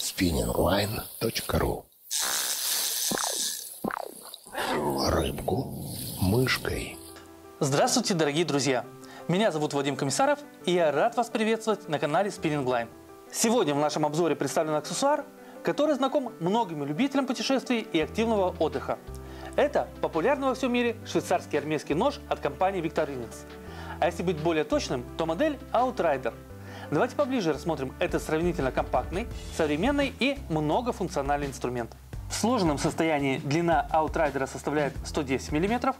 spinningline.ru Рыбку мышкой. Здравствуйте, дорогие друзья! Меня зовут Вадим Комиссаров, и я рад вас приветствовать на канале Spinning Line. Сегодня в нашем обзоре представлен аксессуар, который знаком многим любителям путешествий и активного отдыха. Это популярный во всем мире швейцарский армейский нож от компании Victorinox. А если быть более точным, то модель Outrider. Давайте поближе рассмотрим этот сравнительно компактный, современный и многофункциональный инструмент. В сложенном состоянии длина Outrider составляет 110 мм,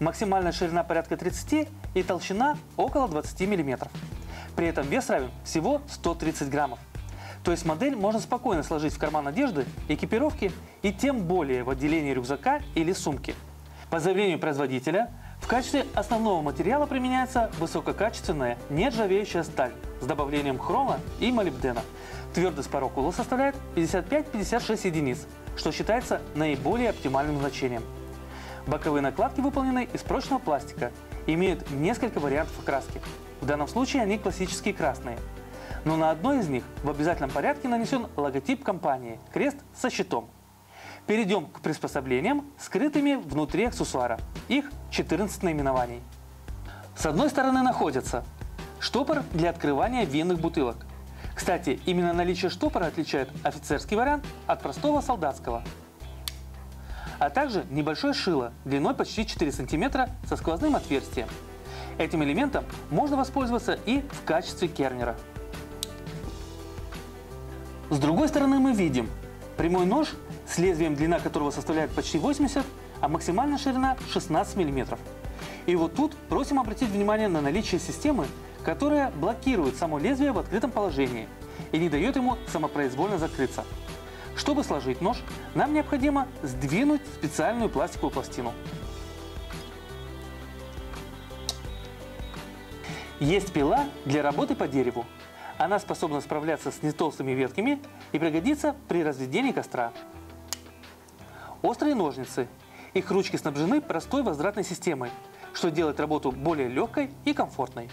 максимальная ширина порядка 30 и толщина около 20 мм. При этом вес равен всего 130 граммов. То есть модель можно спокойно сложить в карман одежды, экипировки и тем более в отделении рюкзака или сумки. По заявлению производителя, качестве основного материала применяется высококачественная нержавеющая сталь с добавлением хрома и молибдена. Твердость порокула составляет 55-56 единиц, что считается наиболее оптимальным значением. Боковые накладки выполнены из прочного пластика имеют несколько вариантов окраски. В данном случае они классические красные – но на одной из них в обязательном порядке нанесен логотип компании – крест со щитом. Перейдем к приспособлениям, скрытыми внутри аксессуара. Их 14 наименований. С одной стороны находится штопор для открывания винных бутылок. Кстати, именно наличие штопора отличает офицерский вариант от простого солдатского. А также небольшое шило длиной почти 4 см со сквозным отверстием. Этим элементом можно воспользоваться и в качестве кернера. С другой стороны мы видим прямой нож, с лезвием длина которого составляет почти 80, а максимальная ширина 16 мм. И вот тут просим обратить внимание на наличие системы, которая блокирует само лезвие в открытом положении и не дает ему самопроизвольно закрыться. Чтобы сложить нож, нам необходимо сдвинуть специальную пластиковую пластину. Есть пила для работы по дереву. Она способна справляться с нетолстыми ветками и пригодится при разведении костра. Острые ножницы. Их ручки снабжены простой возвратной системой, что делает работу более легкой и комфортной.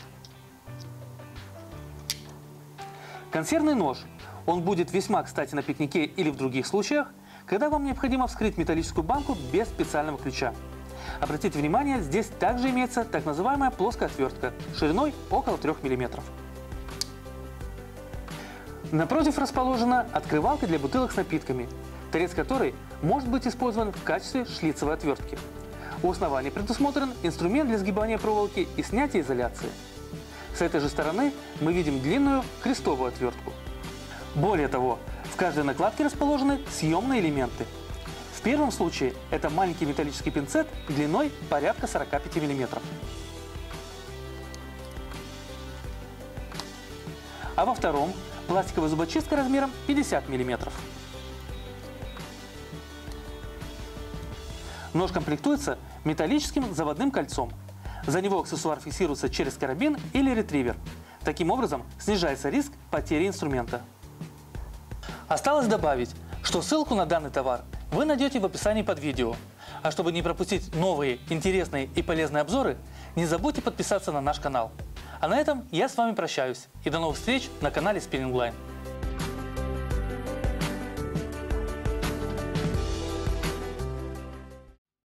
Консервный нож. Он будет весьма кстати на пикнике или в других случаях, когда вам необходимо вскрыть металлическую банку без специального ключа. Обратите внимание, здесь также имеется так называемая плоская отвертка шириной около 3 мм. Напротив расположена открывалка для бутылок с напитками, торец которой может быть использован в качестве шлицевой отвертки. У основания предусмотрен инструмент для сгибания проволоки и снятия изоляции. С этой же стороны мы видим длинную крестовую отвертку. Более того, в каждой накладке расположены съемные элементы. В первом случае это маленький металлический пинцет длиной порядка 45 мм. А во втором Пластиковая зубочистка размером 50 мм. Нож комплектуется металлическим заводным кольцом. За него аксессуар фиксируется через карабин или ретривер. Таким образом снижается риск потери инструмента. Осталось добавить, что ссылку на данный товар вы найдете в описании под видео. А чтобы не пропустить новые, интересные и полезные обзоры, не забудьте подписаться на наш канал. А на этом я с вами прощаюсь и до новых встреч на канале Spinning Line.